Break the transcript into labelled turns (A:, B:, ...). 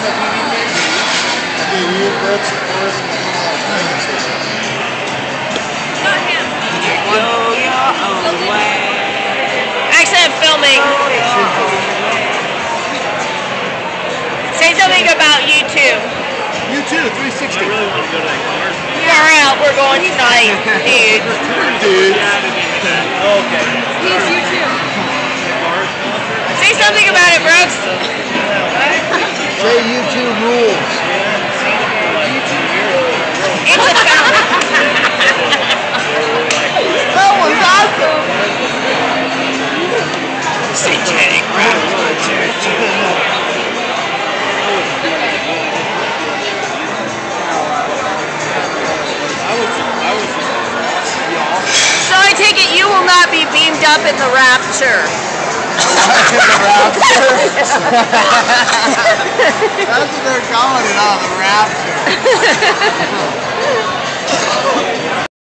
A: Go your own way.
B: Actually, I'm filming. Say something about U2.
C: You too, 360.
B: Far out. We're going tonight, dude.
C: Dude.
B: Say something about it, Brooks.
C: Say rules.
B: It's a fountain.
C: That was awesome.
A: Satanic rap concert.
B: So I take it you will not be beamed up in the rapture.
C: That's what they're calling it, oh, the rapture.